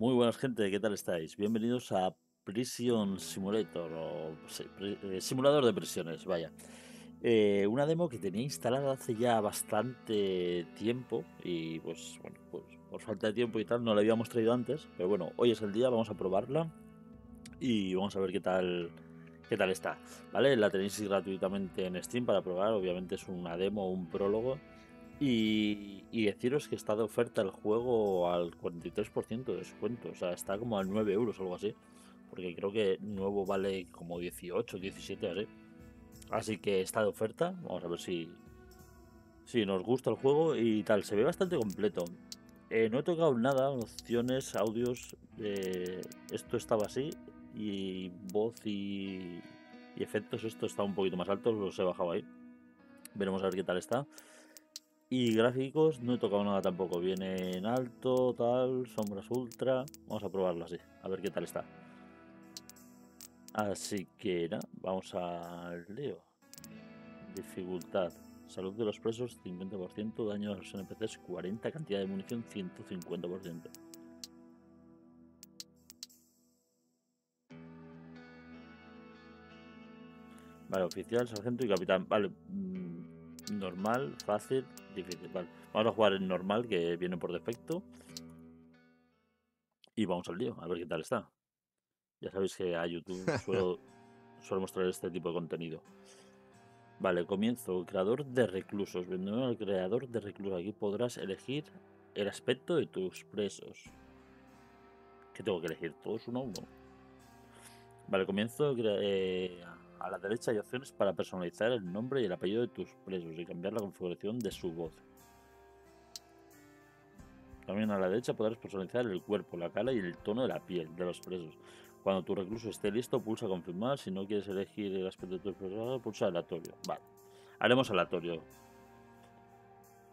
Muy buenas gente, ¿qué tal estáis? Bienvenidos a Prison Simulator o eh, simulador de prisiones, vaya. Eh, una demo que tenía instalada hace ya bastante tiempo y pues bueno, pues por falta de tiempo y tal no la habíamos traído antes, pero bueno, hoy es el día, vamos a probarla y vamos a ver qué tal qué tal está, ¿vale? La tenéis gratuitamente en Steam para probar, obviamente es una demo, un prólogo y, y deciros que está de oferta el juego al 43% de descuento. O sea, está como a 9 euros o algo así. Porque creo que nuevo vale como 18, 17, así. Así que está de oferta. Vamos a ver si, si nos gusta el juego y tal. Se ve bastante completo. Eh, no he tocado nada, opciones, audios. eh, esto estaba así. Y voz y, y efectos, esto está un poquito más alto. Los he bajado ahí. Veremos a ver qué tal está. Y gráficos no he tocado nada tampoco. Viene en alto, tal, sombras ultra. Vamos a probarlo así, a ver qué tal está. Así que nada, vamos al lío. Dificultad. Salud de los presos 50%, daño a los NPCs 40, cantidad de munición 150%. Vale, oficial, sargento y capitán. Vale, mm, normal, fácil, difícil. Vale, vamos a jugar en normal que viene por defecto. Y vamos al lío, a ver qué tal está. Ya sabéis que a YouTube suelo, suelo mostrar este tipo de contenido. Vale, comienzo. Creador de reclusos. Bienvenido al creador de reclusos. Aquí podrás elegir el aspecto de tus presos. ¿Qué tengo que elegir? ¿Todos uno a uno? Vale, comienzo. eh, a la derecha hay opciones para personalizar el nombre y el apellido de tus presos y cambiar la configuración de su voz. También a la derecha podrás personalizar el cuerpo, la cara y el tono de la piel de los presos. Cuando tu recluso esté listo, pulsa confirmar. Si no quieres elegir el aspecto de tu preso, pulsa aleatorio. Vale. Haremos aleatorio.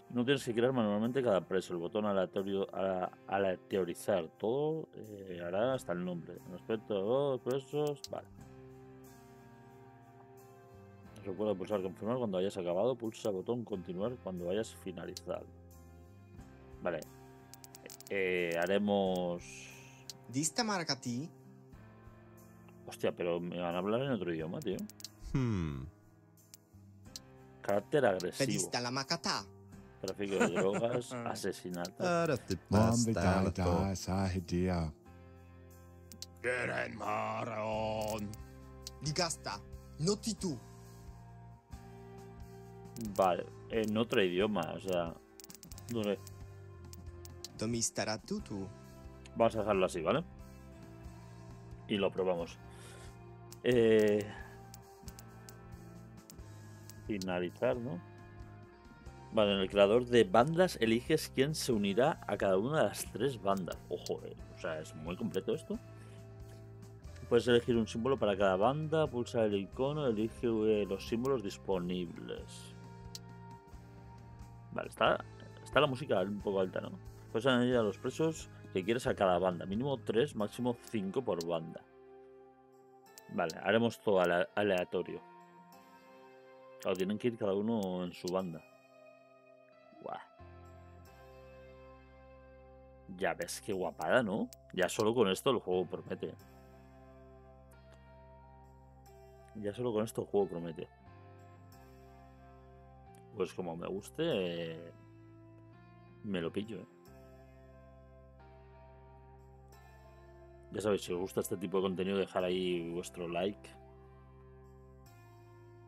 No tienes que crear manualmente cada preso. El botón aleatorio a aleatorizar todo eh, hará hasta el nombre. El aspecto de los presos. Vale. Se puede pulsar confirmar cuando hayas acabado. Pulsa botón continuar cuando hayas finalizado. Vale. Eh, haremos. Dista Maracati, Hostia, pero me van a hablar en otro idioma, tío. Hmm. Carácter agresivo. Pedista la Macatá, Tráfico de drogas, asesinato. Sahidia. Maron. Digasta, Notitu, Vale, en otro idioma, o sea. no sé. Domistara Tutu, Vamos a dejarlo así, ¿vale? Y lo probamos. Eh... Finalizar, ¿no? Vale, en el creador de bandas eliges quién se unirá a cada una de las tres bandas. Ojo, eh, o sea, es muy completo esto. Puedes elegir un símbolo para cada banda, pulsa el icono, elige eh, los símbolos disponibles. Vale, está, está la música un poco alta, ¿no? Puedes añadir a los presos que quieres a cada banda. Mínimo 3, máximo 5 por banda. Vale, haremos todo ale- aleatorio. Claro, tienen que ir cada uno en su banda. Guau. Ya ves qué guapada, ¿no? Ya solo con esto el juego promete. Ya solo con esto el juego promete. Pues como me guste, me lo pillo, ¿eh? Ya sabéis, si os gusta este tipo de contenido, dejar ahí vuestro like,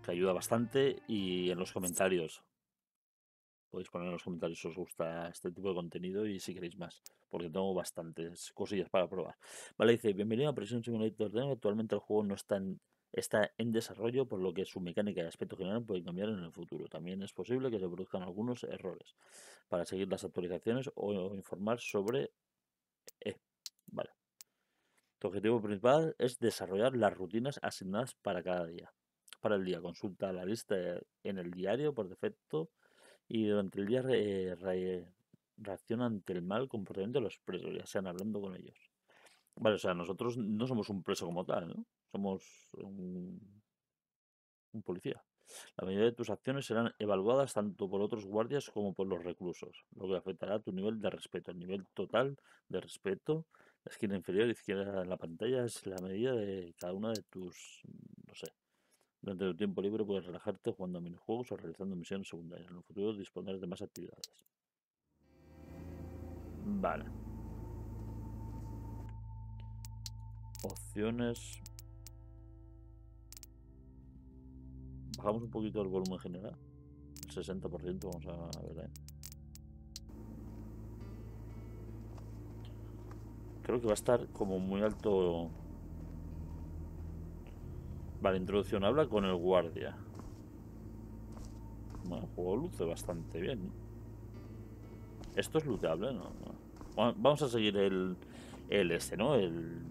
que ayuda bastante, y en los comentarios. Podéis poner en los comentarios si os gusta este tipo de contenido y si queréis más, porque tengo bastantes cosillas para probar. Vale, dice, bienvenido a Prison Simulator 10. Actualmente el juego no está en, está en desarrollo, por lo que su mecánica y aspecto general pueden cambiar en el futuro. También es posible que se produzcan algunos errores. Para seguir las actualizaciones o informar sobre... eh, vale. Tu objetivo principal es desarrollar las rutinas asignadas para cada día. Para el día, consulta la lista en el diario por defecto y durante el día re- reacciona ante el mal comportamiento de los presos, ya sean hablando con ellos. Vale, o sea, nosotros no somos un preso como tal, ¿no? Somos un, un policía. La mayoría de tus acciones serán evaluadas tanto por otros guardias como por los reclusos, lo que afectará a tu nivel de respeto, el nivel total de respeto La esquina inferior izquierda de la pantalla es la medida de cada una de tus, no sé. Durante tu tiempo libre puedes relajarte jugando a minijuegos o realizando misiones secundarias. En el futuro dispondrás de más actividades. Vale. Opciones. Bajamos un poquito el volumen general. El 60% vamos a ver, ¿eh? Creo que va a estar como muy alto. Vale, introducción. Habla con el guardia. Bueno, el juego luce bastante bien. ¿no? Esto es luteable, no. Bueno, Vamos a seguir el, el este, ¿no? El,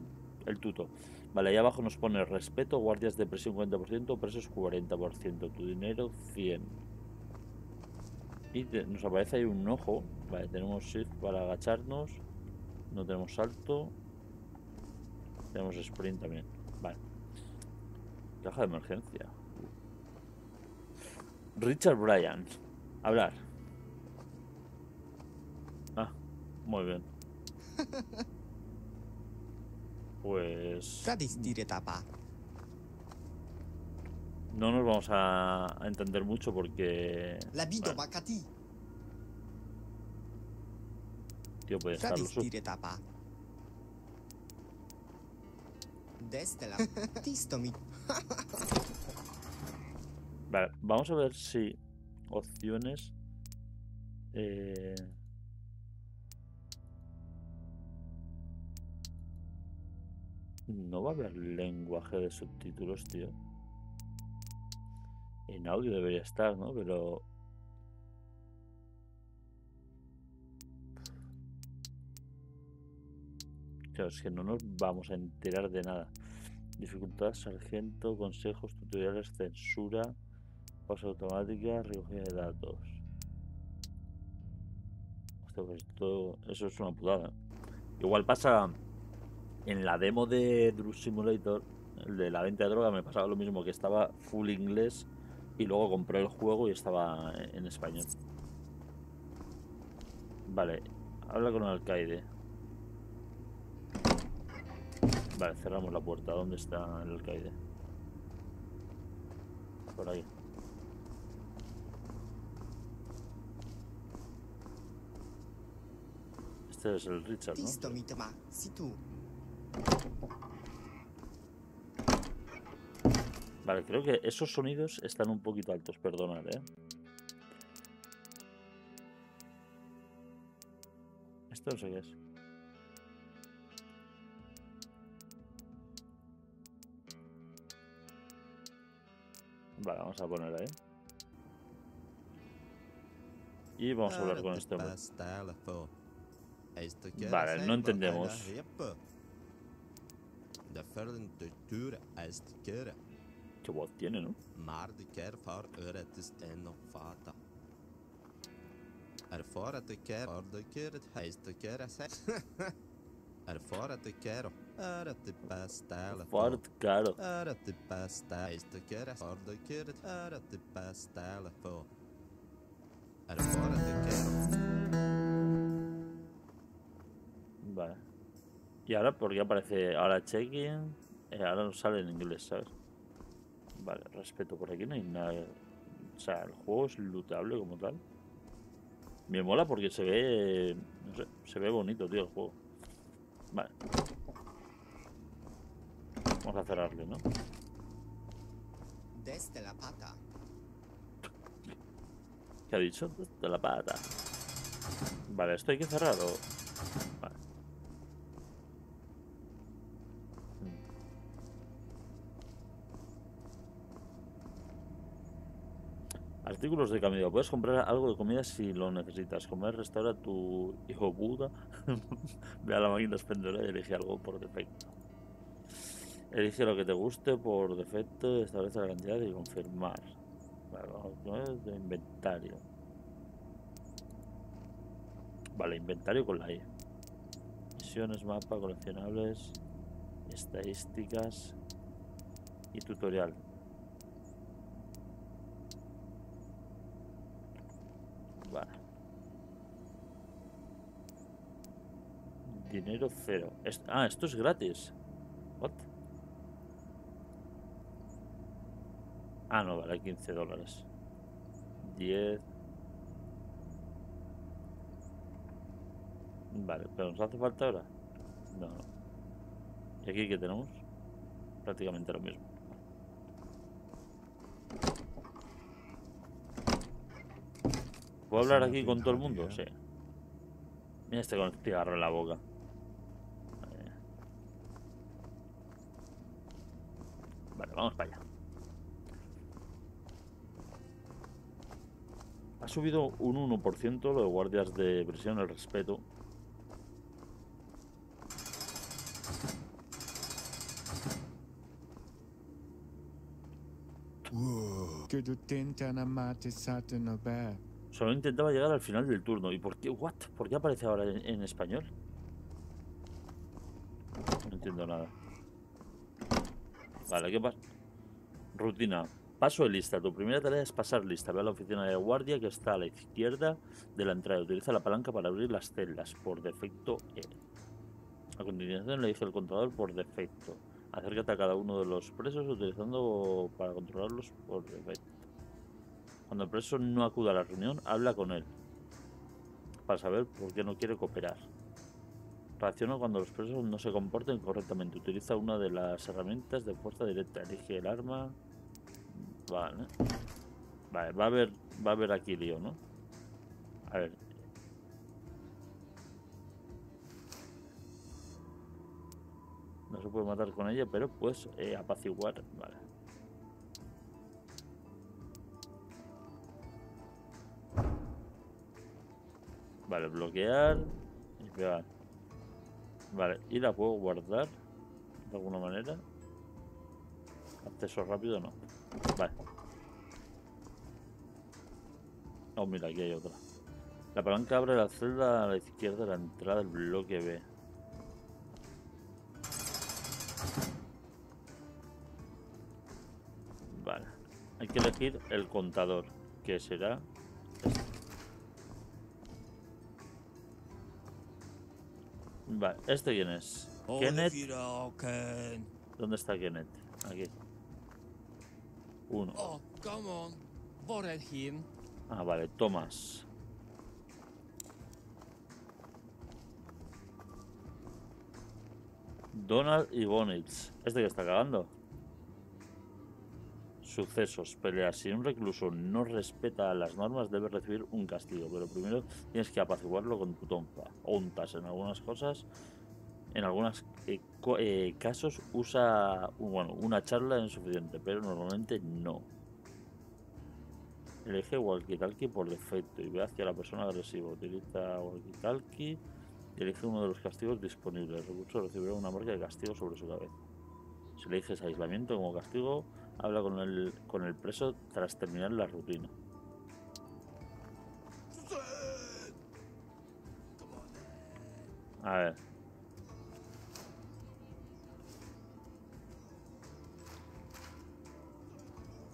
el tuto. Vale, ahí abajo nos pone respeto, guardias de presión 40%, presos 40%, tu dinero 100. Y nos aparece ahí un ojo. Vale, tenemos shift para agacharnos. No tenemos salto. Tenemos sprint también. Vale. Caja de emergencia. Richard Bryan. Hablar. Ah, muy bien. Pues no nos vamos a, a entender mucho porque... La vido Vale, makati. tío, puede estar. Vale, vamos a ver si opciones. eh, No va a haber lenguaje de subtítulos, tío. En audio debería estar, ¿no? Pero. Claro, es que no nos vamos a enterar de nada. Dificultad, sargento, consejos, tutoriales, censura, pausa automática, recogida de datos. Hostia, pues esto, eso es una putada. Igual pasa en la demo de Drug Simulator, el de la venta de droga, me pasaba lo mismo, que estaba full inglés y luego compré el juego y estaba en español. Vale, habla con el alcaide. Vale, cerramos la puerta. ¿Dónde está el alcaide? Por ahí. Este es el Richard, ¿no? Tistomi tama. Si tu. Vale, creo que esos sonidos están un poquito altos, perdonad, ¿eh? Esto no sé qué es. Vale, vamos a poner ahí. Y vamos a hablar con este hombre. Vale, no entendemos. Förentutur est kere. ¿Qué vos tiene, no? Mard kerfar öret sten och fata. Erfaret kerfar de keret heist kere Erfaret kero. Öret i bästa älet. Erfaret kero. Öret i bästa heist kere. Har de keret öret i bästa älet på. Erfaret kero. Y ahora, ¿por qué aparece ahora check-in? Eh, ahora no sale en inglés, ¿sabes? Vale, respeto. Por aquí no hay nada. O sea, el juego es lootable como tal. Me mola porque se ve. No sé, se ve bonito, tío, el juego. Vale. Vamos a cerrarle, ¿no? Desde la pata. ¿Qué ha dicho? De la pata. Vale, ¿esto hay que cerrar o...? Artículos de comida. Puedes comprar algo de comida si lo necesitas. Comer, restaura tu hijo Buda. Ve a la máquina expendedora y elige algo por defecto. Elige lo que te guste por defecto, establece la cantidad y confirmar. Vale, vamos de inventario. Vale, inventario con la I. Misiones, mapa, coleccionables, estadísticas y tutorial. Vale. Dinero cero. Ah, esto es gratis. What? Ah, no, vale, 15 dólares. 10. Vale, pero nos hace falta ahora. No, no. ¿Y aquí qué tenemos? Prácticamente lo mismo. ¿Puedo hablar aquí con todo el mundo? Sí. Mira este con el cigarro en la boca. Vale. Vale, vamos para allá. Ha subido un 1% lo de guardias de prisión, el respeto. Solo intentaba llegar al final del turno. ¿Y por qué? ¿What? ¿Por qué aparece ahora en, en español? No entiendo nada. Vale, ¿qué pasa? Rutina. Paso de lista. Tu primera tarea es pasar lista. Ve a la oficina de guardia que está a la izquierda de la entrada. Utiliza la palanca para abrir las celdas. Por defecto E. A continuación le dice el contador por defecto. Acércate a cada uno de los presos utilizando para controlarlos por defecto. Cuando el preso no acuda a la reunión, habla con él para saber por qué no quiere cooperar. Reacciona cuando los presos no se comporten correctamente. Utiliza una de las herramientas de fuerza directa. Elige el arma. Vale. Vale, va a haber, va a haber aquí lío, ¿no? A ver. No se puede matar con ella, pero pues eh, apaciguar. Vale. Vale, bloquear. Vale, y la puedo guardar de alguna manera. Acceso rápido no. Vale. Oh, mira, aquí hay otra. La palanca abre la celda a la izquierda de la entrada del bloque B. Vale. Hay que elegir el contador, que será este. Vale, ¿este quién es? Kenneth. Ken. ¿Dónde está Kenneth? Aquí. Uno. Oh, come on. Var är hin? Ah, vale, Thomas. Donald y Bonitz. ¿Este que está cagando? Sucesos. Peleas. Si un recluso no respeta las normas, debe recibir un castigo. Pero primero tienes que apaciguarlo con tu tonfa. O untas en algunas cosas. En algunos casos usa bueno, una charla es suficiente, pero normalmente no. Elige walkie-talkie por defecto y ve hacia la persona agresiva. Utiliza walkie-talkie y elige uno de los castigos disponibles. El recurso recibirá una marca de castigo sobre su cabeza. Si eliges aislamiento como castigo, habla con el, con el preso tras terminar la rutina. A ver.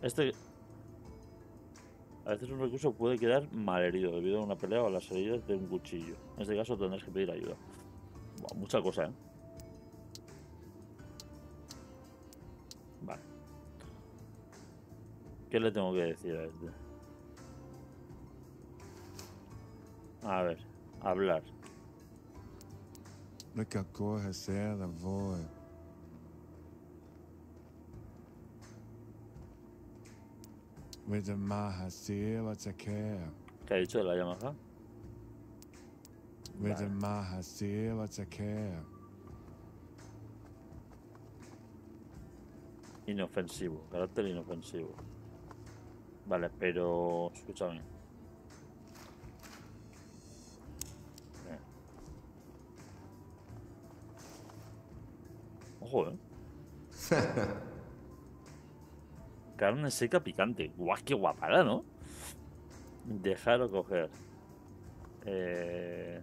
Este. A veces un recurso puede quedar malherido debido a una pelea o a las heridas de un cuchillo. En este caso tendrás que pedir ayuda. Buah, mucha cosa, ¿eh? Vale. ¿Qué le tengo que decir a este? A ver, hablar. Ser det var. Vid ¿Qué ha dicho de la Yamaha? Vale. Inofensivo, carácter inofensivo. Vale, pero escúchame. Eh. Ojo, eh. Carne seca picante. Guau, qué guapada, ¿no? Dejar o coger. Eh...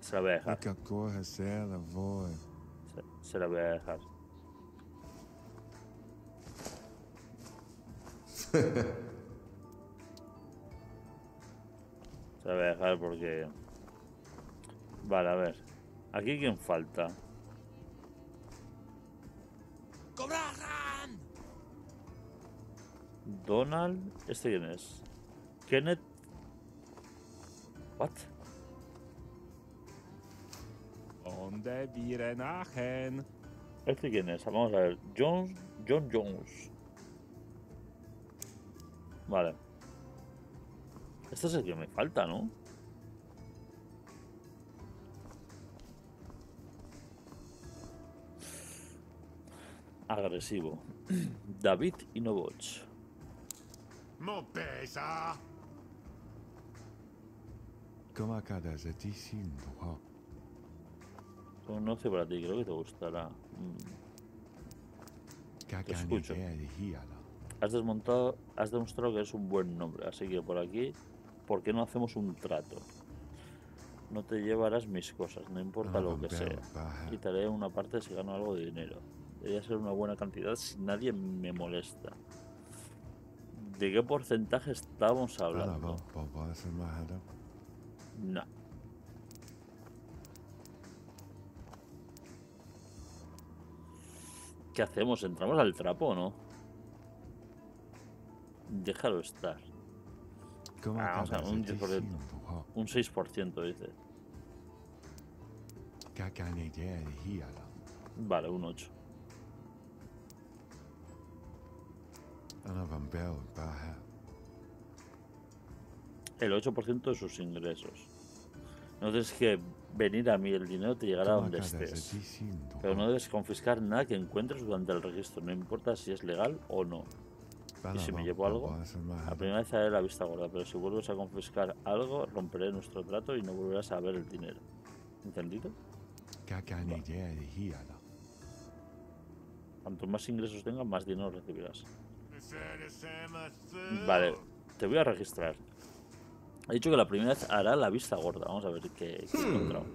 Se la voy a dejar. Det var. Se, se la voy a dejar. se la voy a dejar porque Vale, a ver. Aquí quién falta. ¡Cobrajan! Donald. ¿Este quién es? Kenneth. What? Donde wir nachen. ¿Este quién es? Vamos a ver. John, John Jones. Vale. Este es el que me falta, ¿no? Agresivo. David Inoboch. Mon pesa. Como cada diciendo. Conoce para ti, creo que te gustará. Mm. escucho. Has desmontado, has demostrado que es un buen nombre, así que por aquí, ¿por qué no hacemos un trato? No te llevarás mis cosas, no importa lo que sea. Quitaré una parte si gano algo de dinero. Debería ser una buena cantidad si nadie me molesta. ¿De qué porcentaje estamos hablando? No. ¿Qué hacemos? ¿Entramos al trapo o no? Déjalo estar. Ah, vamos a un 10%. Un 6% dice. Vale, un 8. El 8% de sus ingresos. No tienes que venir a mí, el dinero te llegará donde estés. Pero no debes confiscar nada que encuentres durante el registro, no importa si es legal o no. Y si me llevo algo, la primera vez haré la vista gorda, pero si vuelves a confiscar algo, romperé nuestro trato y no volverás a ver el dinero. ¿Entendido? Cuanto más ingresos tengas, más dinero recibirás. Vale, te voy a registrar. Ha dicho que la primera vez hará la vista gorda. Vamos a ver qué, qué he encontrado.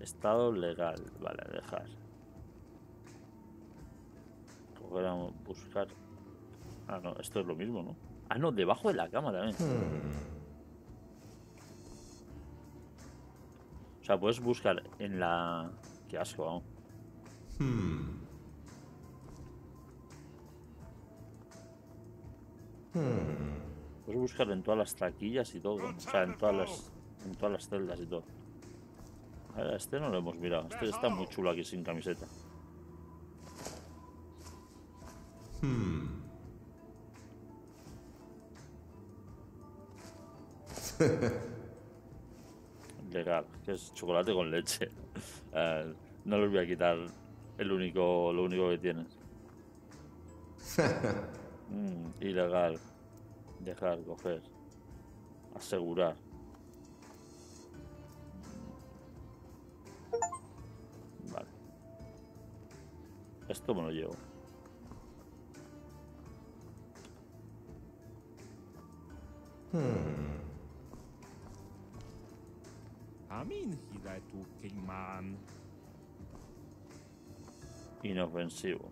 Estado legal. Vale, dejar. Coger a buscar. Ah, no, esto es lo mismo, ¿no? Ah, no, debajo de la cama también. O sea, puedes buscar en la... Qué asco, vamos. Puedes buscar en todas las taquillas y todo. O sea, en todas las, en todas las celdas y todo. A ver, este no lo hemos mirado. Este está muy chulo aquí sin camiseta. Legal, que es chocolate con leche. No les voy a quitar el único, lo único que tienes. Mm, ilegal. Dejar, coger. Asegurar. Vale. Esto me lo llevo. Amin hidatu man. Inofensivo.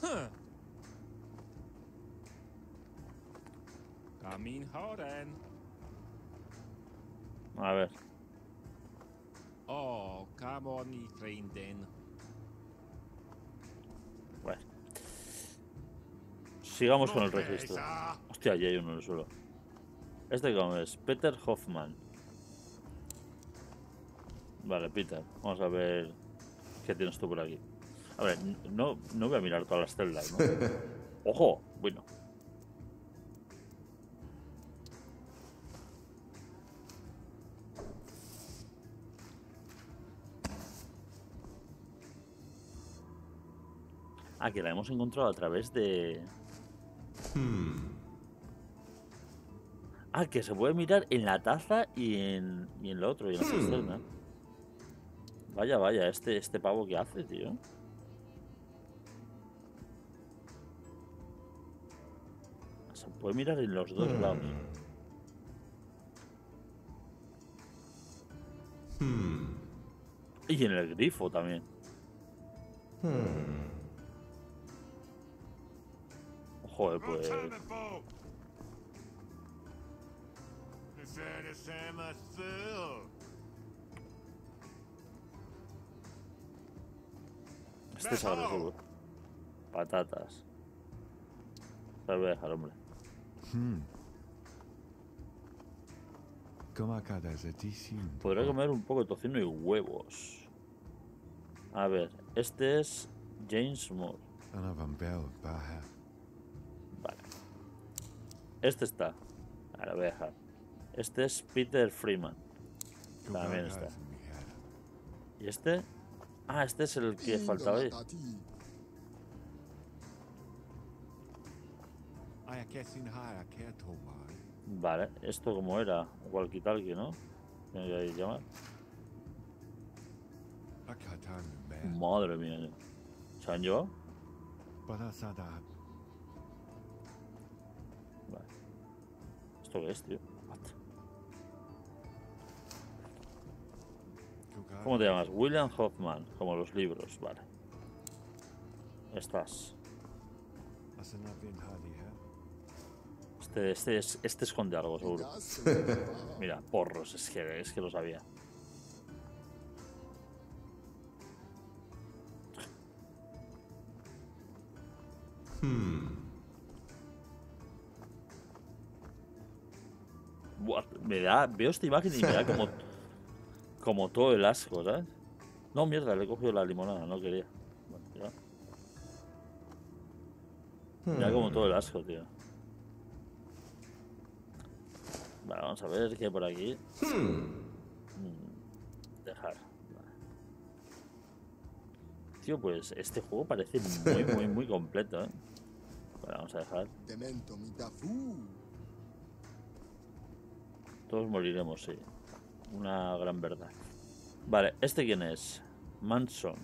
Huh. Amin horen. A ver. Oh, come on, mi vrienden. Bueno. Sigamos con el registro. Hostia, ya hay uno en el suelo. Este cómo es, Peter Hoffman. Vale, Peter. Vamos a ver qué tienes tú por aquí. A ver, no, no voy a mirar todas las celdas, ¿no? ¡Ojo! Bueno. Ah, que la hemos encontrado a través de... Ah, que se puede mirar en la taza y en, y en lo otro, y en la cisterna. Vaya, vaya, este, este pavo que hace, tío. Se puede mirar en los dos lados. Y en el grifo también. Joder, pues... Este es agresivo. Patatas. Te voy a dejar, hombre. Hmm. Podré comer un poco de tocino y huevos. A ver, este es James Moore. Este está. Ahora voy a dejar. Este es Peter Freeman. También está. ¿Y este? Ah, este es el que faltaba ketomai. Vale, esto como era, walkie talkie, ¿no? Tiene que llamar. Akatan man. Madre mía. ¿Se han llevado? ¿Esto qué es, tío? What? ¿Cómo te llamas? William Hoffman, como los libros, vale. Estás. Haliha. Este, este, es- este esconde algo, seguro. Mira, porros, es que, es que lo sabía. Buah, me da, veo esta imagen y me da como, como todo el asco, ¿sabes? No, mierda, le he cogido la limonada, no quería. Bueno, ya. Me da como todo el asco, tío. Vale, vamos a ver qué hay por aquí. Mm, Dejar. Vale. Tío, pues este juego parece muy, muy, muy completo, ¿eh? Vale, vamos a dejar. Todos moriremos, sí. Una gran verdad. Vale, ¿este quién es? Manson.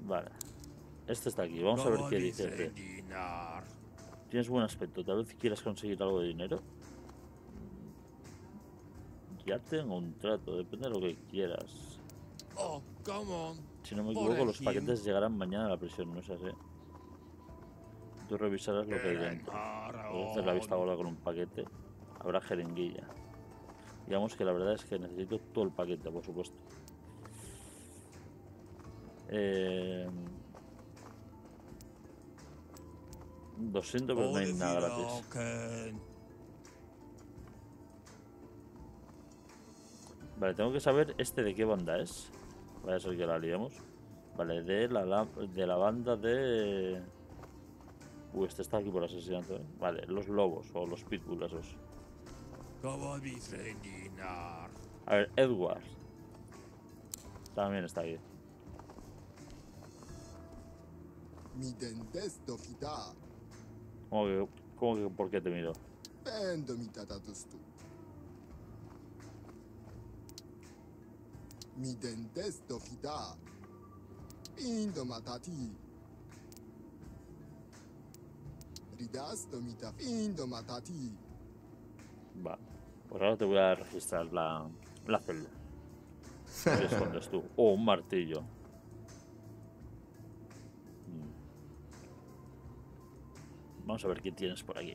Vale. Este está aquí. Vamos a ver qué dice. este. Tienes buen aspecto. Tal vez quieras conseguir algo de dinero. Ya tengo un trato. Depende de lo que quieras. Oh, come on. Si no me equivoco, los paquetes llegarán mañana a la prisión. No es así. Tú revisarás lo que hay dentro. Puedes hacer la vista gorda con un paquete. Habrá jeringuilla. Digamos que la verdad es que necesito todo el paquete, por supuesto. Eh... 200, pero no hay nada gratis. Vale, tengo que saber este de qué banda es. Vaya a ser que la liamos. Vale, de la- de la banda de... Uy, este está aquí por asesinato. ¿eh? Vale, los lobos o los pitbull esos. Dinar. A ver, Edward. También está aquí. Mi dentes dofita. ¿Cómo que, cómo que por qué te miro? Pendo mi tatatustu. Mi dentes dofita. Pindo matati. Matati. Va. Pues ahora te voy a registrar la, la celda. ¿Qué escondes tú? O un martillo. Mm. Vamos a ver qué tienes por aquí.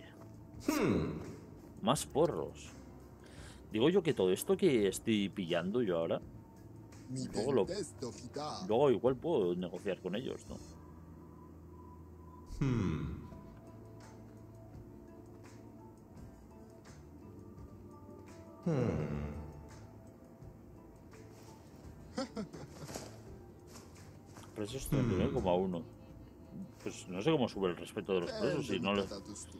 Más porros. Digo yo que todo esto que estoy pillando yo ahora, Mi Luego lo- luego igual puedo negociar con ellos, ¿no? Presos 39,1. Pues no sé cómo sube el respeto de los presos si no les... tatatustu.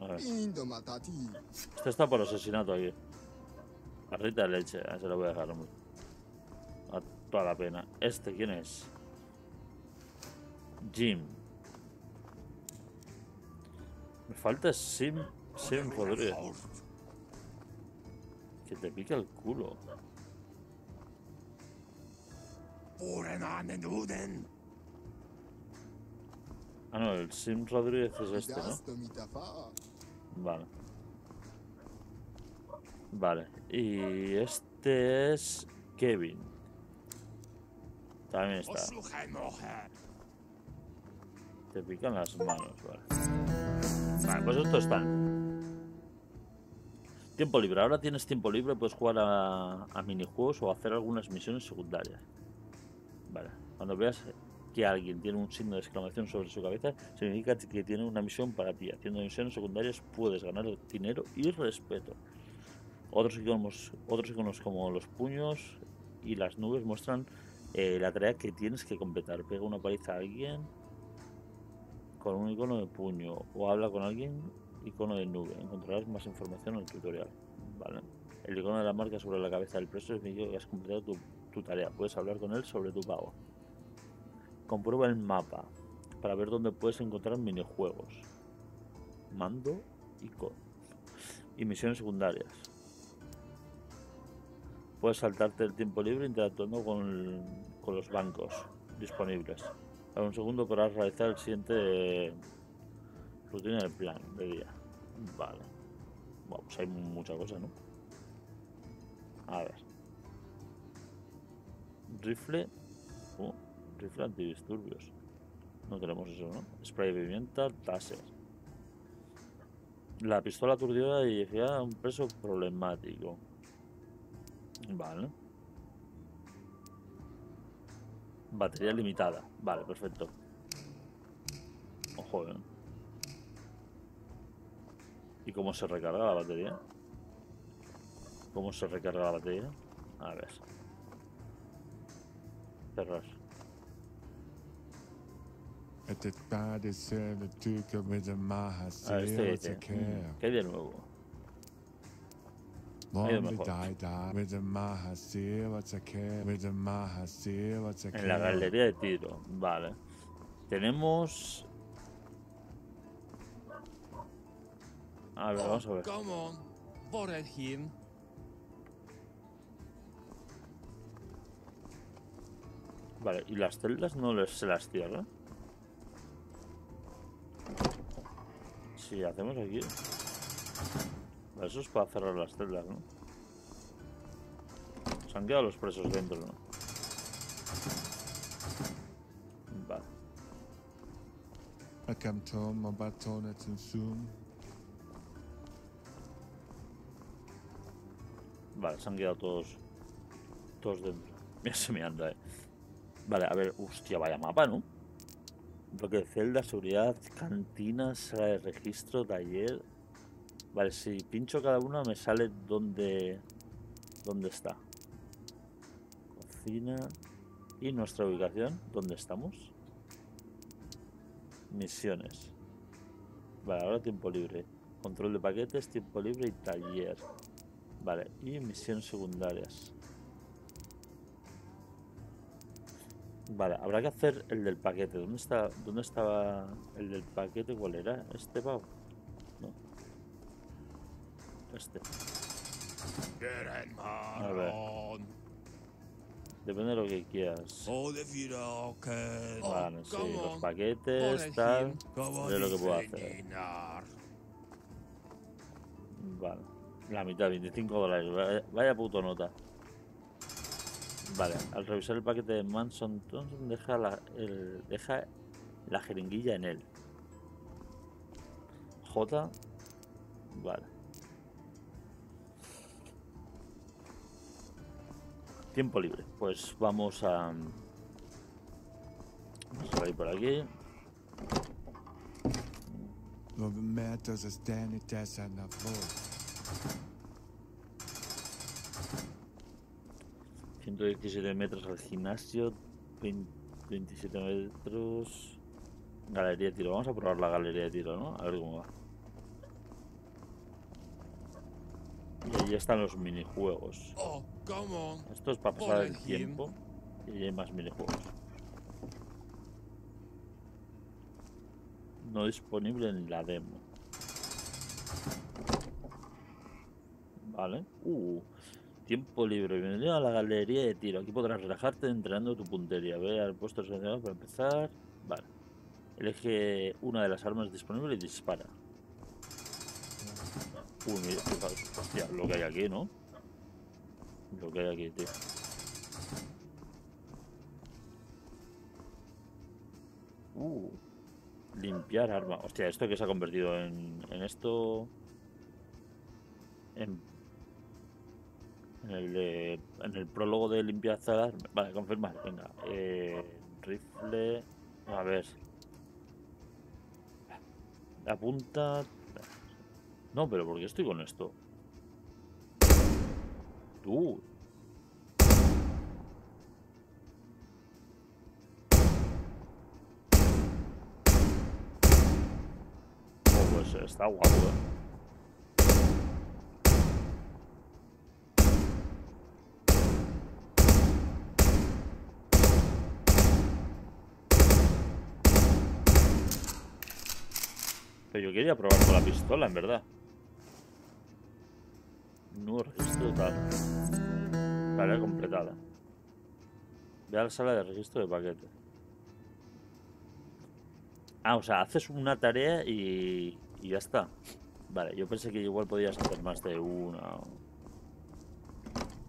A ver, este está por asesinato aquí. Barrita de leche, a ese lo voy a dejar, hombre. A toda la pena. ¿Este quién es? Jim. Me falta Sim... Sim Rodríguez. Que te pica el culo. Ah, no, el Sim Rodríguez es este, ¿no? Vale. Vale. Y este es Kevin. También está. Te pican las manos, vale. Vale, pues estos están. Tiempo libre. Ahora tienes tiempo libre, puedes jugar a, a minijuegos o hacer algunas misiones secundarias. Vale. Cuando veas que alguien tiene un signo de exclamación sobre su cabeza, significa que tiene una misión para ti. Haciendo misiones secundarias puedes ganar dinero y respeto. Otros iconos, otros iconos como los puños y las nubes muestran eh, la tarea que tienes que completar. Pega una paliza a alguien con un icono de puño o habla con alguien icono de nube. Encontrarás más información en el tutorial. Vale. El icono de la marca sobre la cabeza del preso significa que has completado tu, tarea. Puedes hablar con él sobre tu pago. Comprueba el mapa para ver dónde puedes encontrar minijuegos. Mando y con. Y misiones secundarias. Puedes saltarte el tiempo libre interactuando con, con los bancos disponibles. Un segundo podrás realizar el siguiente rutina del plan de día. Vale. Bueno, pues hay mucha cosa, ¿no? A ver. Rifle. Uh, rifle antidisturbios. No tenemos eso, ¿no? Spray pimienta, taser. La pistola aturdida y a un preso problemático. Vale. Batería limitada. Vale, perfecto. Ojo, ¿eh? ¿Y cómo se recarga la batería? ¿Cómo se recarga la batería? A ver. Cerrar. At the body said the Duke with the Maha A ver, este care. ¿Qué hay de nuevo? En la galería de tiro. Vale. Tenemos. A ver, vamos a ver. Vale, ¿y las celdas no les, se las cierra? Si hacemos aquí... Eso es para cerrar las celdas, ¿no? Se han quedado los presos dentro, ¿no? Vale. I come to my baton at soon. Vale, se han quedado todos... Todos dentro. Mira, se me anda, eh. Vale, a ver, hostia, vaya mapa, ¿no? Bloque de celda, seguridad, cantina, sala de registro, taller. Vale, si pincho cada una me sale dónde, dónde está. Cocina. Y nuestra ubicación, ¿dónde estamos? Misiones. Vale, ahora tiempo libre. Control de paquetes, tiempo libre y taller. Vale, y misiones secundarias. Vale, habrá que hacer el del paquete. ¿Dónde está? ¿Dónde estaba el del paquete? ¿Cuál era? ¿Este pavo? Este. Ver. Depende de lo que quieras. Vale, sí, los paquetes, tal. Veré lo que puedo hacer. Vale. La mitad, 25 dólares. Vaya, vaya puto nota. Vale, al revisar el paquete de Manson Thompson deja la, el- deja la jeringuilla en él. J. Vale. Tiempo libre. Pues vamos a... Vamos a ir por aquí. Love the matters a standing test and a vote. 117 metros al gimnasio, 20 27 metros. Galería de tiro. Vamos a probar la galería de tiro, ¿no? A ver cómo va. Y ahí están los minijuegos. Oh. Esto es para pasar el tiempo. Y ahí hay más minijuegos. No disponible en la demo. Vale. Uh, tiempo libre. Bienvenido a la galería de tiro. Aquí podrás relajarte entrenando tu puntería. Ve al puesto seleccionado para empezar. Vale. Elige una de las armas disponibles y dispara. Uy, mira, lo que hay aquí, ¿no? Lo que hay aquí, tío. Uh, limpiar arma. Hostia, esto que se ha convertido en, en esto. En, en el, de- en el prólogo de limpieza. Vale, confirmar. Venga. eh, rifle. A ver. Apunta. No, pero ¿por qué estoy con esto? Tú. Oh, pues está guapo, ¿eh? Yo quería probar con la pistola, en verdad. Nuevo registro total. Tarea completada. Ve a la sala de registro de paquetes. Ah, o sea, haces una tarea y, y ya está. Vale, yo pensé que igual podías hacer más de una.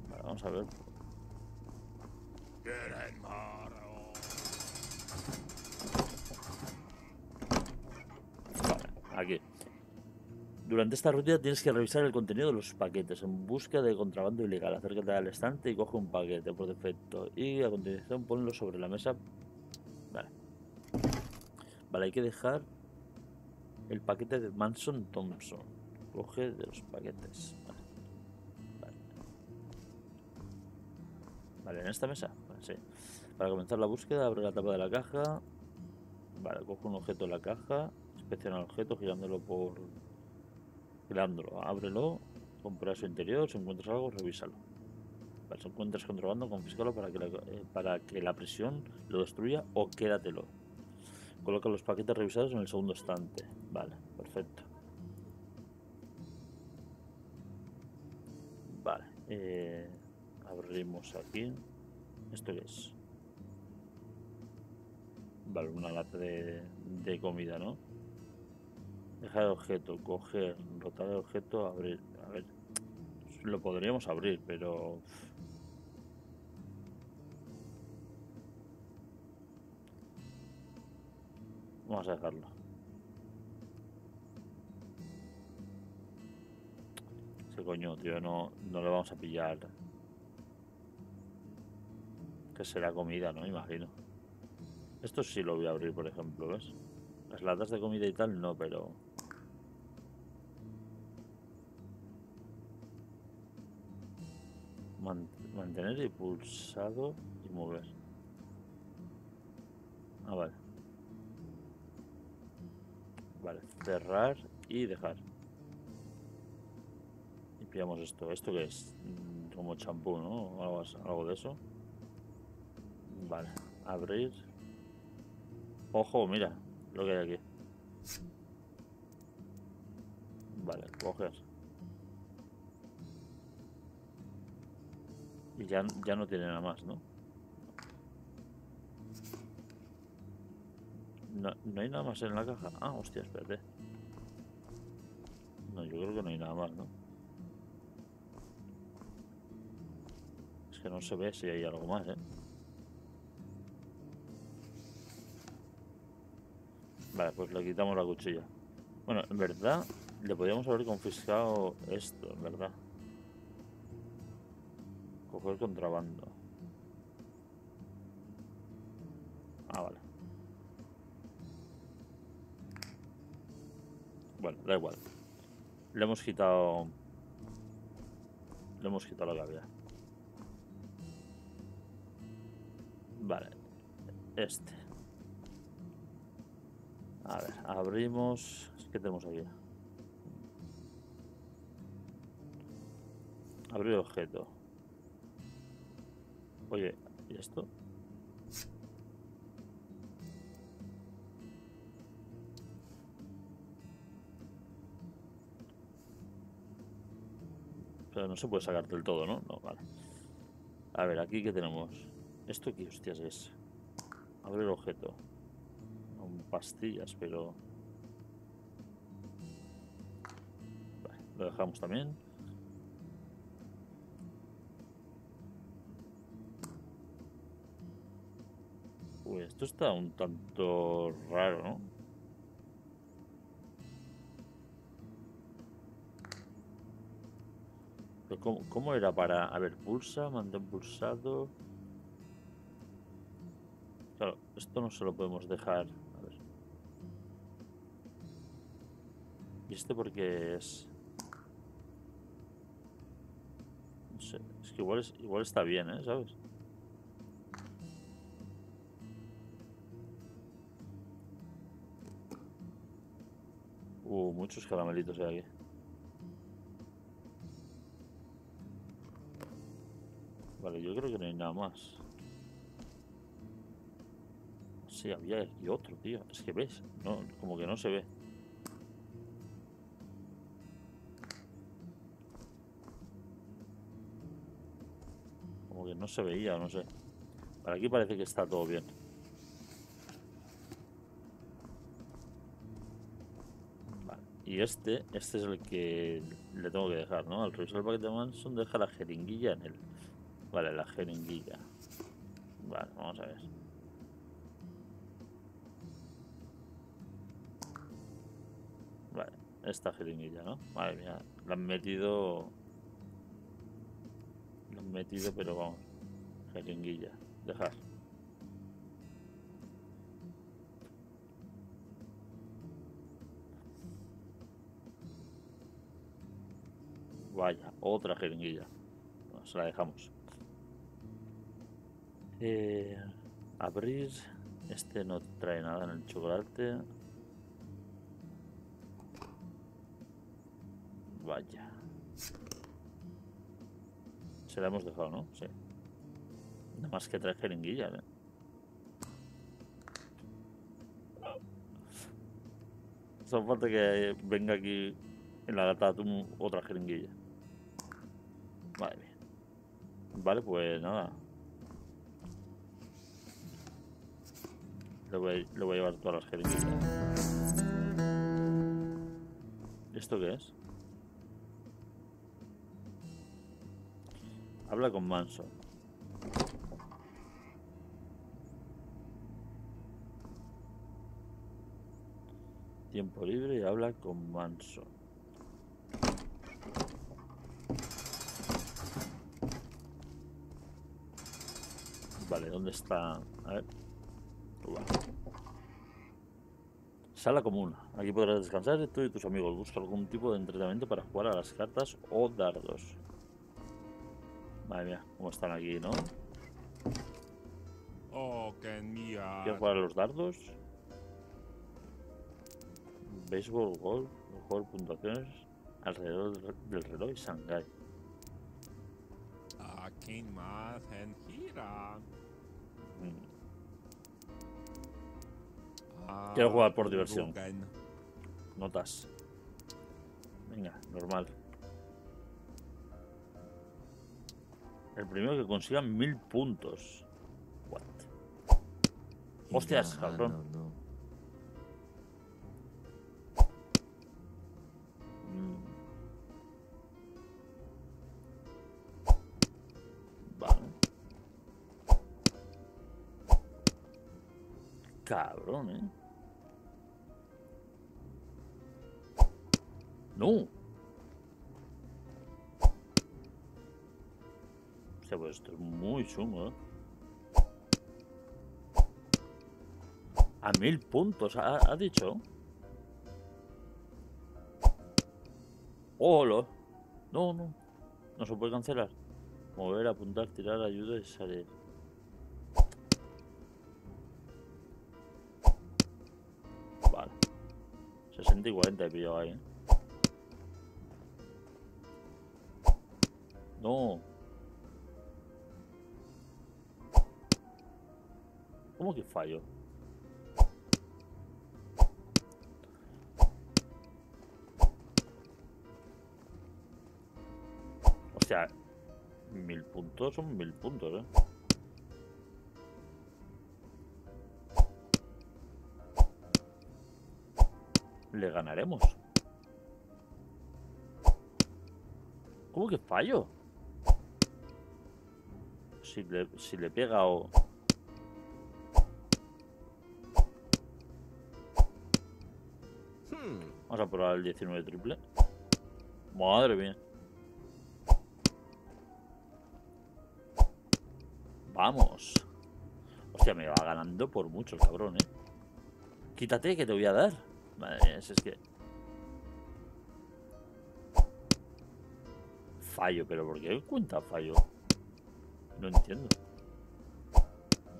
Vale, vamos a ver. Vale, aquí. Durante esta rutina tienes que revisar el contenido de los paquetes en busca de contrabando ilegal. Acércate al estante y coge un paquete por defecto. Y a continuación ponlo sobre la mesa. Vale. Vale, hay que dejar el paquete de Manson Thompson. Coge de los paquetes. Vale. Vale. Vale, en esta mesa. Sí. Para comenzar la búsqueda, abre la tapa de la caja. Vale, coge un objeto de la caja. Inspecciona el objeto girándolo por. Girándolo. Ábrelo. Comprueba su interior. Si encuentras algo, revísalo. Si encuentras contrabando, confíscalo para que la, eh, para que la prisión lo destruya o quédatelo. Coloca los paquetes revisados en el segundo estante. Vale, perfecto. Vale. eh, abrimos aquí. ¿Esto qué es? Vale, una lata de, de comida, ¿no? Dejar el objeto, coger, rotar el objeto, abrir. A ver, lo podríamos abrir, pero... Vamos a dejarlo. Ese coño, tío, no, no le vamos a pillar. Que será comida, ¿no? Imagino. Esto sí lo voy a abrir, por ejemplo, ¿ves? Las latas de comida y tal, no, pero... mantener y pulsado y mover. Ah, vale. Vale, cerrar y dejar. Y pillamos esto. ¿Esto qué es? Como champú, ¿no? Algo, algo de eso. Vale, abrir. Ojo, mira lo que hay aquí. Vale, coger. Y ya, ya no tiene nada más, ¿no? ¿no? No hay nada más en la caja. Ah, hostia, espérate. No, yo creo que no hay nada más, ¿no? Es que no se ve si hay algo más, ¿eh? Vale, pues le quitamos la cuchilla. Bueno, en verdad, le podríamos haber confiscado esto, en verdad. Coger contrabando. Ah, vale. Bueno, da igual. Le hemos quitado... Le hemos quitado la cavidad. Vale. Este. A ver, abrimos... ¿Qué tenemos aquí? Abrir objeto. Oye, ¿y esto? Pero no se puede sacar del todo, ¿no? No, vale. A ver, aquí que tenemos. ¿Esto qué hostias es? Abrir objeto. Son pastillas, pero... Vale, lo dejamos también. Uy, esto está un tanto raro, ¿no? ¿cómo, era para...? A ver, pulsa, mantén pulsado... Claro, esto no se lo podemos dejar. A ver. ¿Y este por qué es...? No sé, es que igual, es- igual está bien, ¿eh? ¿Sabes? Muchos caramelitos hay aquí. Vale, yo creo que no hay nada más. Sí, había aquí otro, tío. Es que ves, no, como que no se ve. Como que no se veía, no sé. Para aquí parece que está todo bien. Vale. Este, este es el que le tengo que dejar, ¿no? Al revisar el paquete de Manson deja la jeringuilla en él. Vale, la jeringuilla. Vale, vamos a ver. Vale, esta jeringuilla, ¿no? Madre mía, la han metido... La han metido, pero vamos. Jeringuilla. Dejar. Vaya, otra jeringuilla. No, se la dejamos. Eh, abrir. Este no trae nada en el chocolate. Vaya. Se la hemos dejado, ¿no? Sí. Nada más que trae jeringuillas, ¿eh? Solo falta que venga aquí en la atún otra jeringuilla. Vale, bien. Vale, pues nada. Le voy, le voy a llevar todas las jeringuillas. ¿Esto qué es? Habla con Manson. Tiempo libre y habla con Manson. Vale, ¿dónde está? A ver. Vale. Sala común. Aquí podrás descansar tú y tus amigos. Busca algún tipo de entrenamiento para jugar a las cartas o dardos. Madre mía, cómo están aquí, ¿no? Oh, mía. ¿Quieres jugar a los dardos? Béisbol, golf, mejor puntuaciones alrededor del re- del reloj y Shanghai. ¿quién más en gira? Quiero jugar por diversión. Notas. Venga, normal. El primero que consiga mil puntos. What? Hostias, cabrón. Mm. Vale. Cabrón, ¿eh? No. Hostia, pues esto es muy chungo, ¿eh? A mil puntos, ha, ha dicho. ¡Hola! No, no. No se puede cancelar. Mover, apuntar, tirar, ayuda y salir. Vale. 60 y 40 he pillado ahí. ¿eh? No. ¿Cómo que fallo? O sea, mil puntos son mil puntos, ¿eh? Le ganaremos. ¿Cómo que fallo? si le, pega o... Vamos a probar el 19 triple. Madre mía. Vamos. Hostia, me va ganando por mucho el cabrón, eh. Quítate que te voy a dar. Madre mía, si es que... Fallo, pero ¿por qué cuenta fallo? No entiendo.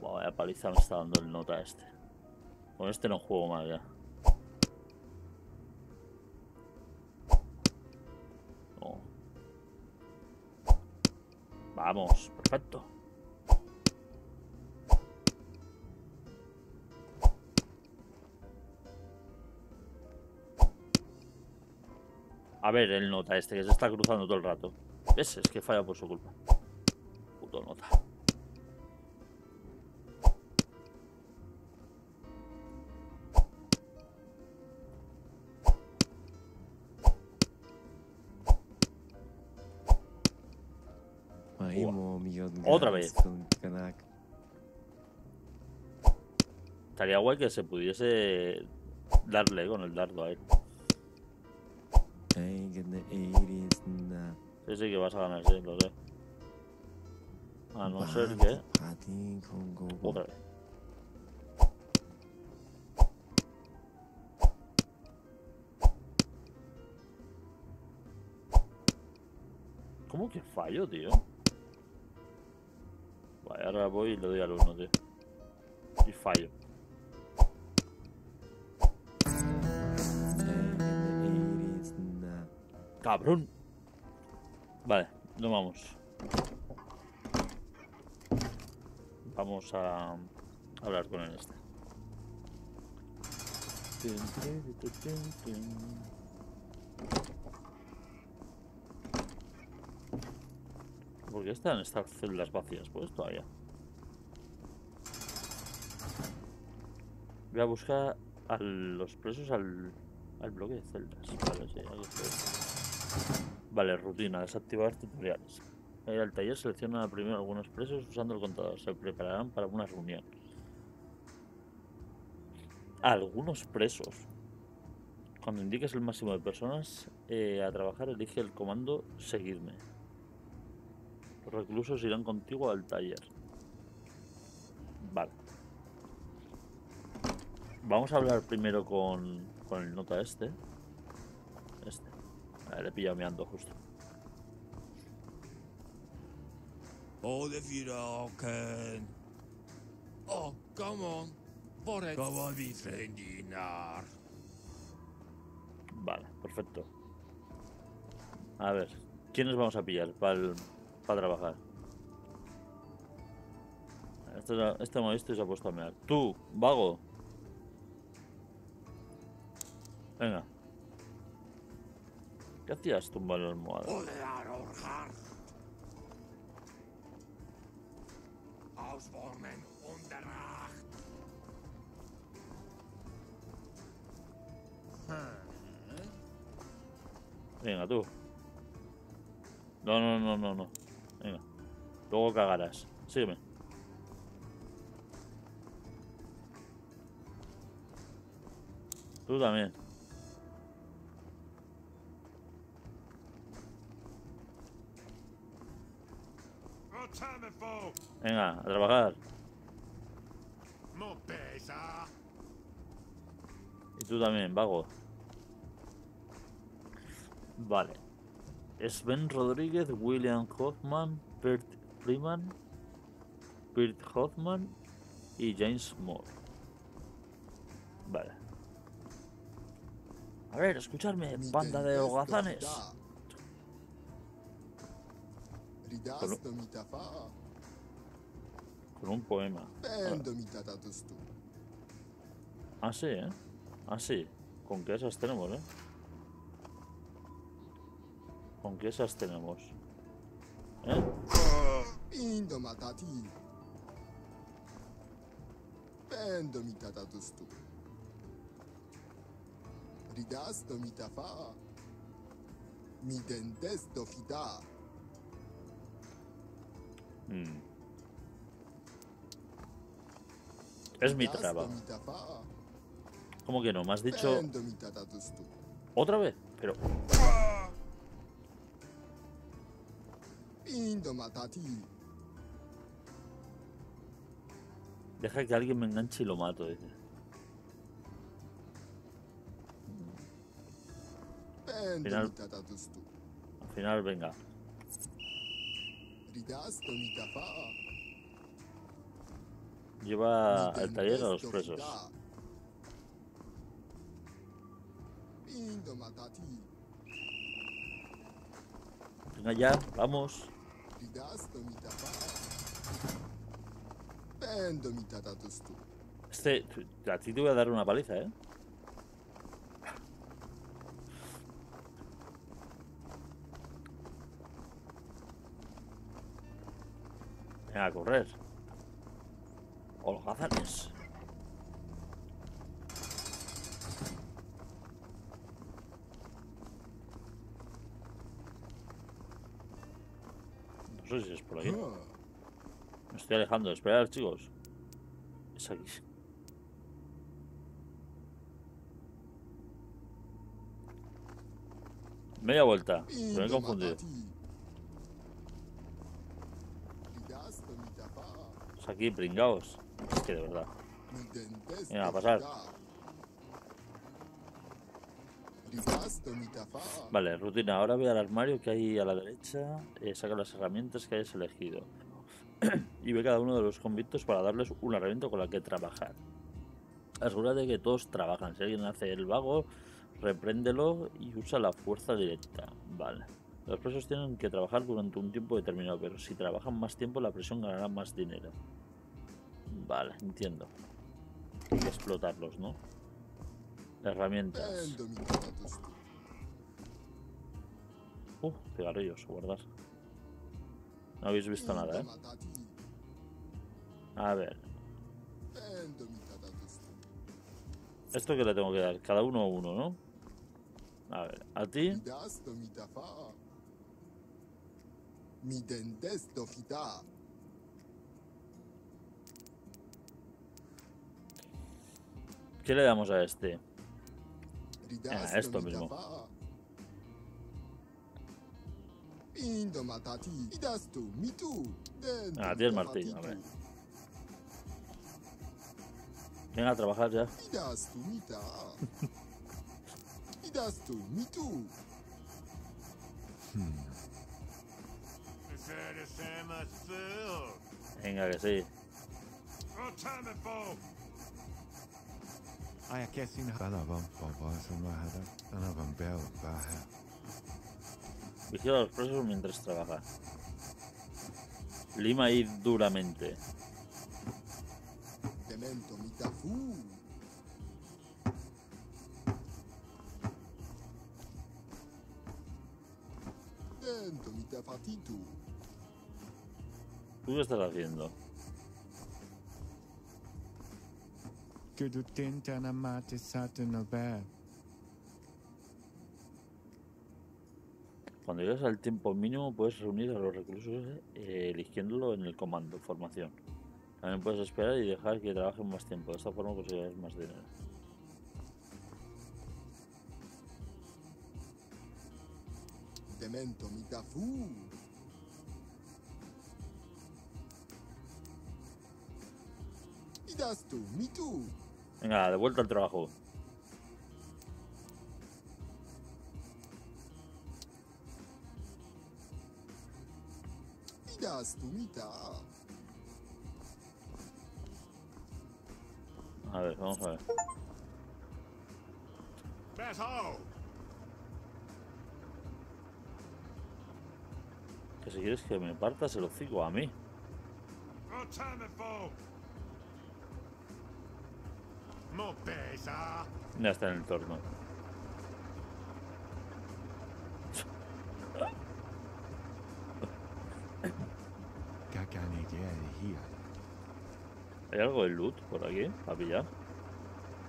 Vaya paliza me está dando el nota este. Con este no juego más ya. No. Vamos, perfecto. A ver, el nota este que se está cruzando todo el rato. ¿Ves? Es que falla por su culpa. Puto nota. Otra vez. Estaría guay que se pudiese darle con el dardo a él. Sí, sí que vas a ganar, sí, lo sé. A no ser que... Vez. ¿Cómo que fallo, tío? Vale, ahora voy y le doy al uno, tío. Y fallo. Cabrón. Vale, nos vamos. Vamos a hablar con el este. ¿Por qué están estas celdas vacías? Pues todavía. Voy a buscar a los presos al, al bloque de celdas. Vale, sí. Vale, rutina, desactivar tutoriales. Al taller, selecciona primero algunos presos usando el contador. Se prepararán para una reunión. Algunos presos. Cuando indiques el máximo de personas eh, a trabajar, elige el comando seguirme. Los reclusos irán contigo al taller. Vale. Vamos a hablar primero con, con el nota este. Este. Vale, le he pillado meando justo. Oh, the Viroken. Oh, come on. Voor Kom on, vriendinaar. Vale, perfecto. A ver, ¿quiénes vamos a pillar para trabajar? Este, este modesto se ha puesto a mear. Tú, vago. Venga. ¿Qué hacías tumbar la almohada? Auswormen onderracht. Venga, tú. No, no, no, no, no. Venga. Luego cagarás. Sígueme. Tú también. Venga, a trabajar. Y tú también, vago. Vale. Sven Rodríguez, William Hoffman, Bert Freeman, Bert Hoffman y James Moore. Vale. A ver, escuchadme, banda de holgazanes. Ridasto mitafa. Con un poema. Ah, sí, ¿eh? Ah, sí. ¿Con qué esas tenemos, eh? ¿Con qué esas tenemos? ¿Eh? Fida. Mm. Es mi mitafa. ¿Cómo que no? ¿Me has dicho otra vez? Pero... Deja que alguien me enganche y lo mato, Final- mitatadustu. Al final, venga. Lleva al taller a los presos. Venga ya, vamos. Este, a ti te voy a dar una paliza, ¿eh? Venga, a correr. Holgazanes. No sé si es por aquí. Ah, Me estoy alejando. Esperad, chicos. Es aquí. Media vuelta. Me he confundido. matati. Ridasto mitafa. Es aquí, pringaos. Es que de verdad. Venga, a pasar. Vale, rutina. Ahora voy al armario que hay a la derecha. Eh, saca las herramientas que hayas elegido. y ve cada uno de los convictos para darles una herramienta con la que trabajar. Asegúrate que todos trabajan. Si alguien hace el vago, repréndelo y usa la fuerza directa. Vale. Los presos tienen que trabajar durante un tiempo determinado, pero si trabajan más tiempo, la presión ganará más dinero. Vale, entiendo. Hay que explotarlos, ¿no? Herramientas. Uh, cigarrillos, guardar. No habéis visto nada, ¿eh? A ver, esto que le tengo que dar, cada uno uno, ¿no? A ver, a ti, ¿qué le damos a este? Ridasto esto mismo. Ah, tienes martillo, mitafatitu. hombre. Venga a trabajar ya. För. Venga, que sí. Ana bom, bel, barra. Vigila a los presos mientras trabaja. Lima ahí duramente. Demento mitafu. Dendo mitafatitu. ¿Tú qué estás haciendo? Que du mate. Cuando llegas al tiempo mínimo puedes reunir a los reclusos eh, eligiéndolo en el comando, formación. También puedes esperar y dejar que trabajen más tiempo. De esta forma conseguirás más dinero. Demento mitafu. Idastu mitu. Venga, de vuelta al trabajo. A ver, vamos a ver. Que si quieres que me partas el hocico a mí. Mo pesa. Ya está en el torno. De. ¿Hay algo de loot por aquí? ¿Para pillar?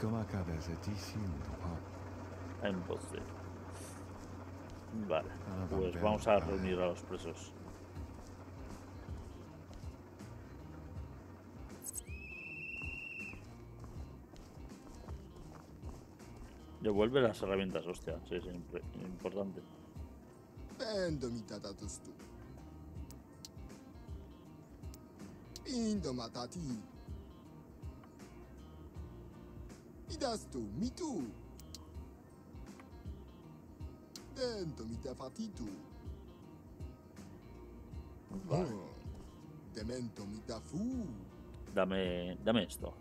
Como acaba de decir, no. En poste. Vale. Ah, Pues vamos a reunir a los presos. Devuelve las herramientas, hostia. Sí, impre- importante. Pendo mitatadustu. Pindo matati. Idas tu, mitu. Dento mita fatitu. Vale. Oh. Demento mita fu. Dame, dame esto.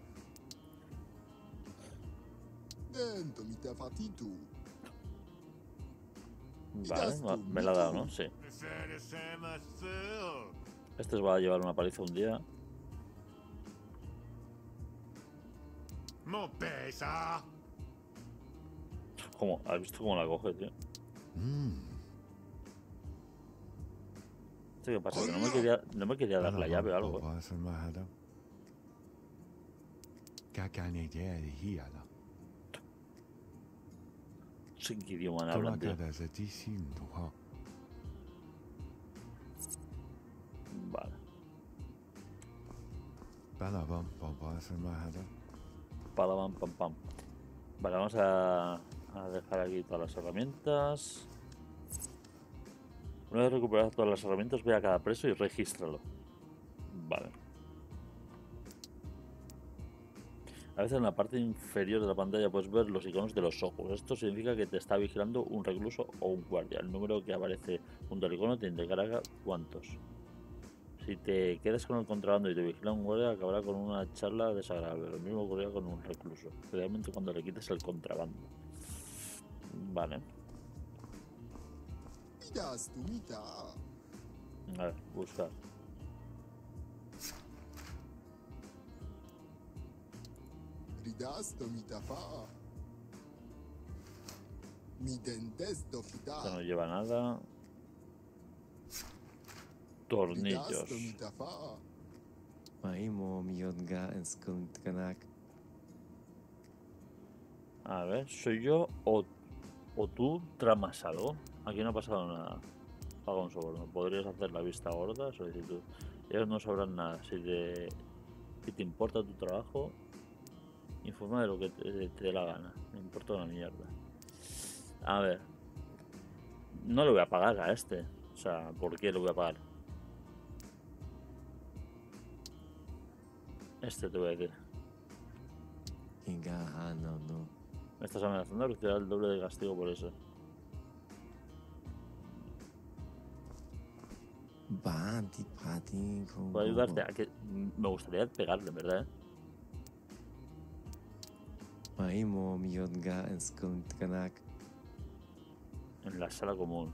Vale, me la ha dado. ¿no? Sí. Este os va a llevar una paliza un día. Mo pesa. ¿Cómo? ¿Has visto cómo la coge, tío? ¿Esto qué pasa? Que no me quería, no me quería dar la llave o algo. ¿eh? Sé en qué idioma hablan. Vale. Bella bam, bam, vad som är då? Pam, pam, pam. Vale, vamos a, a dejar aquí todas las herramientas. Una vez recuperadas todas las herramientas, ve a cada preso y regístralo. Vale. A veces en la parte inferior de la pantalla puedes ver los iconos de los ojos. Esto significa que te está vigilando un recluso o un guardia. El número que aparece junto al icono te indicará cuántos. Si te quedas con el contrabando y te vigila un guardia, acabará con una charla desagradable. Lo mismo ocurrirá con un recluso, especialmente cuando le quites el contrabando. Vale, a ver, buscar. Esto no lleva nada. Tornillos. A ver, ¿soy yo o, o tú tramas algo? Aquí no ha pasado nada. Paga un soborno. Podrías hacer la vista gorda, solicitud. Ellos no sabrán nada. Si te, si te importa tu trabajo, informa de lo que te, te dé la gana. Me importa una mierda. A ver. No le voy a pagar a este. O sea, ¿por qué le voy a pagar? Este te voy a decir. No. Me estás amenazando, recibirá el doble de castigo por eso. Puedo ayudarte a que me gustaría pegarle, ¿verdad? Maimo miodga en skultkanak. En la sala común.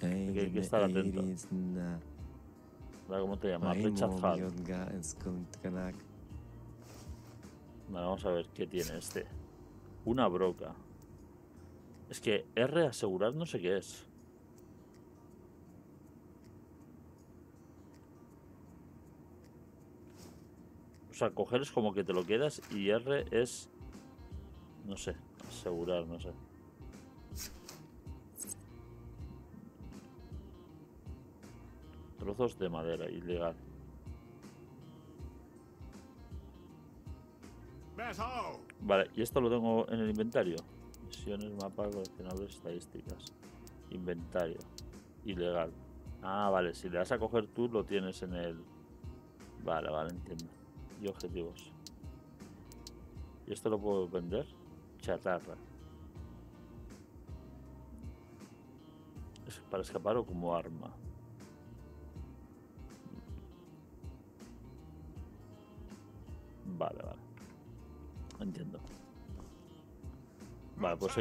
Hay que estar atento. ¿Cómo te llamas? Richard Hall. Vale, vamos a ver qué tiene este. Una broca. Es que R asegurar no sé qué es. O sea, coger es como que te lo quedas y R es... No sé, asegurar, no sé. Trozos de madera, ilegal. Vale, y esto lo tengo en el inventario. Misiones, mapas, coleccionables, estadísticas. Inventario. Ilegal. Ah, vale, si le das a coger tú lo tienes en el... Vale, vale, entiendo. Y objetivos. ¿Y esto lo puedo vender? Chatarra. ¿Es para escapar o como arma? Vale, vale. Entiendo. Vale, pues.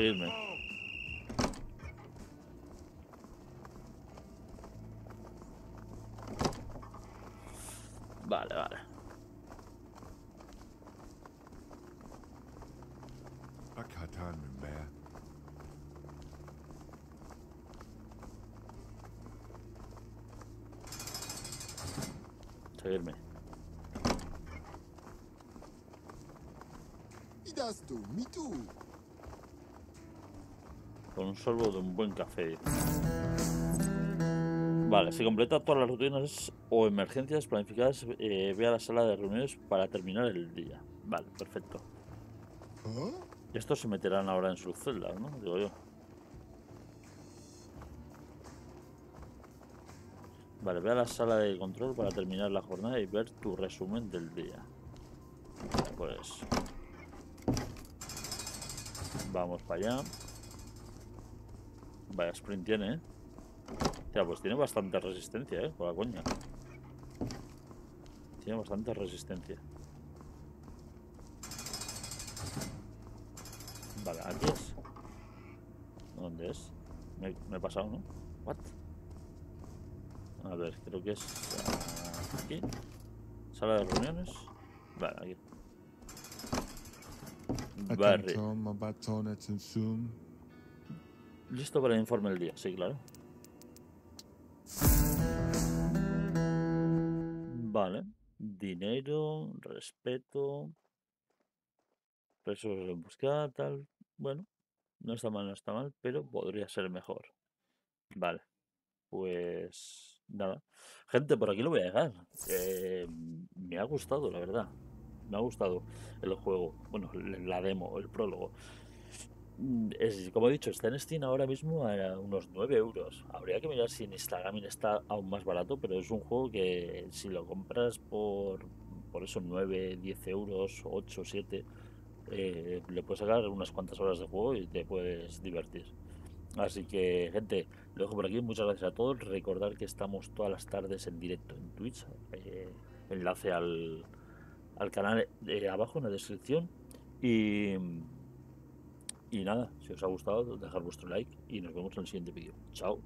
Vale, vale. Seguirme. Con un sorbo de un buen café. Vale, si completa todas las rutinas o emergencias planificadas, eh, ve a la sala de reuniones para terminar el día. Vale, perfecto. ¿Ah? Estos se meterán ahora en sus celdas, ¿no? Digo yo. Vale, ve a la sala de control para terminar la jornada y ver tu resumen del día. Pues... Vamos para allá. Vaya sprint tiene, ¿eh? Ya, pues tiene bastante resistencia, ¿eh? Por la coña. Tiene bastante resistencia. Vale, aquí es. ¿Dónde es? Me, he pasado, ¿no? What? A ver, creo que es ah, aquí. Sala de reuniones. Vale, aquí. Atención. Listo para el informe del día, sí, claro. Vale. Dinero, respeto. Presos en busca, tal. Bueno, no está mal, no está mal, pero podría ser mejor. Vale. Pues nada. Gente, por aquí lo voy a dejar. Eh, me ha gustado, la verdad. Me ha gustado el juego. Bueno, la demo, el prólogo. Mm, Es, como he dicho, está en Steam ahora mismo a unos 9 euros. Habría que mirar si en Instagram está aún más barato, pero es un juego que si lo compras por, por esos 9, 10 euros, 8, 7, eh, le puedes sacar unas cuantas horas de juego y te puedes divertir. Así que, gente, lo dejo por aquí. Muchas gracias a todos. Recordar que estamos todas las tardes en directo en Twitch. eh, enlace al, al canal de abajo en la descripción. Y, y nada, si os ha gustado, dejad vuestro like y nos vemos en el siguiente vídeo. Chao.